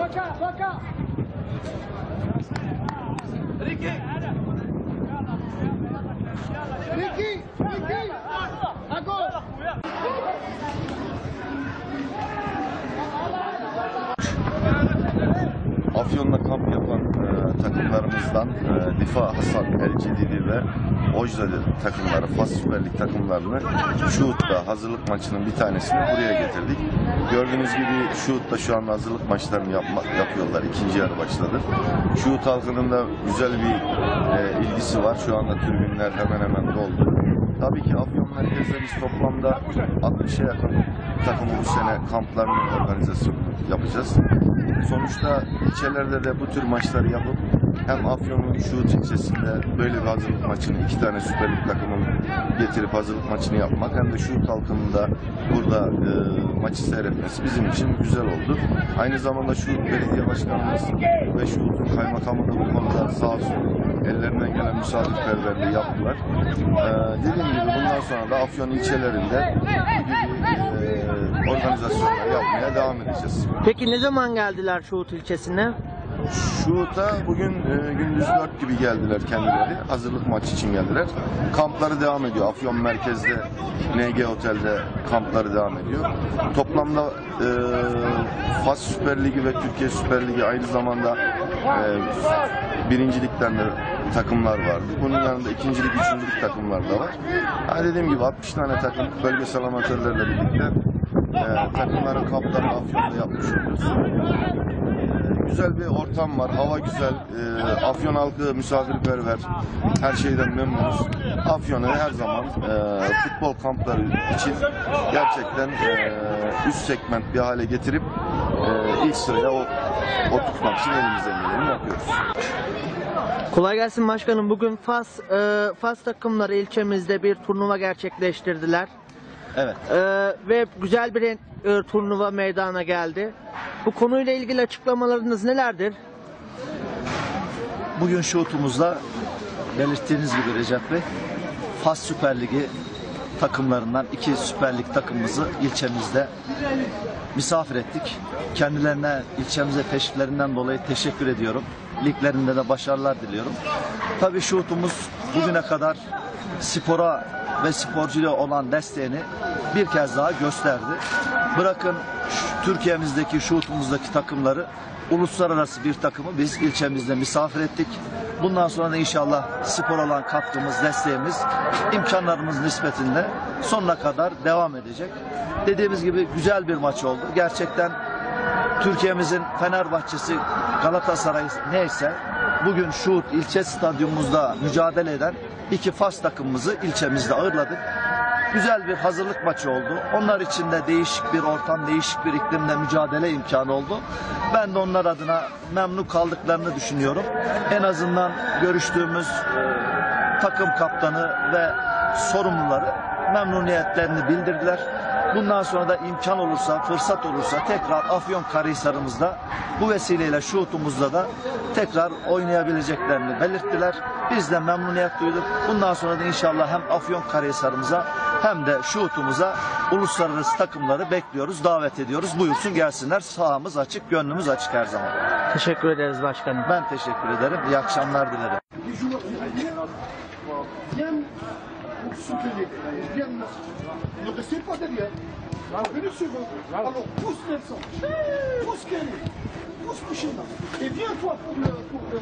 Toca, toca! Ricky! Ricky! Ricky! Yapan e, takımlarımızdan e, Difa Hasan El Cedidi ve Ojdali takımları, Fas Süper Lig takımlarını Şuhut'ta hazırlık maçının bir tanesini buraya getirdik. Gördüğünüz gibi Şuhut'ta şu anda hazırlık maçlarını yapma, yapıyorlar. İkinci yarı başladı. Şuhut halkının da güzel bir e, ilgisi var. Şu anda tribünler hemen hemen doldu. Tabii ki Afyon merkezde biz toplamda 60'a yakın takımı bu sene kamplarını organizasyon yapacağız. Sonuçta ilçelerde de bu tür maçları yapıp hem Afyon'un Şuhut ilçesinde böyle bir hazırlık maçını iki tane Süper Lig takımın getirip hazırlık maçını yapmak hem de Şuhut halkının da burada e, maçı seyretmesi bizim için güzel oldu. Aynı zamanda Şuhut Belediye Başkanımız ve Şuhut'un kaymakamı da bu konuda sağ olsun ellerinden gelen misafirperverliği yaptılar. Ee, dediğim gibi bundan sonra da Afyon ilçelerinde bu e, organizasyonlar yapmaya devam edeceğiz. Peki ne zaman geldiler Şuhut ilçesine? Şuhut'a bugün e, gündüz 4 gibi geldiler kendileri. Hazırlık maçı için geldiler. Kampları devam ediyor. Afyon merkezde NG Otel'de kampları devam ediyor. Toplamda e, Fas Süper Ligi ve Türkiye Süper Ligi aynı zamanda e, birincilikten de takımlar vardı. Bunun yanında ikincilik, üçüncülük takımlar da var. Ha, dediğim gibi 60 tane takım bölgesel amatörlerle birlikte e, takımların kamplarını Afyon'da yapmış oluyoruz. Güzel bir ortam var. Hava güzel. Ee, Afyon halkı misafirperver. Her şeyden memnunuz. Afyon'u her zaman e, futbol kampları için gerçekten e, üst segment bir hale getirip e, ilk sıraya o, oturtmak için elimizden geleni yapıyoruz. Kolay gelsin başkanım. Bugün Fas e, Fas takımları ilçemizde bir turnuva gerçekleştirdiler. Evet. E, ve güzel bir e, turnuva meydana geldi. Bu konuyla ilgili açıklamalarınız nelerdir? Bugün şutumuzda belirttiğiniz gibi Recep Bey, Fas Süper Ligi takımlarından iki Süper Lig takımımızı ilçemizde misafir ettik. Kendilerine ilçemize teşriflerinden dolayı teşekkür ediyorum. Liglerinde de başarılar diliyorum. Tabii şutumuz bugüne kadar spora ve sporculuğa olan desteğini bir kez daha gösterdi. Bırakın Türkiye'mizdeki şutumuzdaki takımları uluslararası bir takımı biz ilçemizde misafir ettik. Bundan sonra da inşallah spor olan katkımız, desteğimiz imkanlarımız nispetinde sonuna kadar devam edecek. Dediğimiz gibi güzel bir maç oldu. Gerçekten Türkiye'mizin Fenerbahçe'si Galatasaray neyse bugün Şuhut ilçe stadyumumuzda mücadele eden iki Fas takımımızı ilçemizde ağırladık. Güzel bir hazırlık maçı oldu. Onlar için de değişik bir ortam, değişik bir iklimde mücadele imkanı oldu. Ben de onlar adına memnun kaldıklarını düşünüyorum. En azından görüştüğümüz takım kaptanı ve sorumluları memnuniyetlerini bildirdiler. Bundan sonra da imkan olursa, fırsat olursa tekrar Afyon Karahisar'ımızda bu vesileyle şutumuzda da tekrar oynayabileceklerini belirttiler. Biz de memnuniyet duyduk. Bundan sonra da inşallah hem Afyon Karahisar'ımıza hem de şutumuza uluslararası takımları bekliyoruz, davet ediyoruz. Buyursun gelsinler. Sahamız açık, gönlümüz açık her zaman. Teşekkür ederiz başkanım. Ben teşekkür ederim. İyi akşamlar dilerim. Alors pousse Nelson. Pousse Kenny. Michel. Et viens toi pour le, pour le,